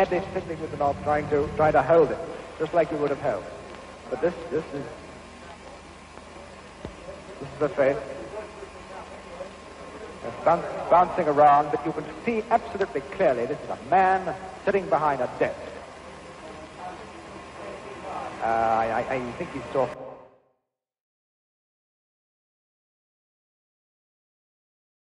Had Sadly fiddling with the knob, trying to trying to hold it, just like you would have held. But this this is this is the face. It's bounce, bouncing around, but you can see absolutely clearly this is a man sitting behind a desk. Uh, I, I think he's talking.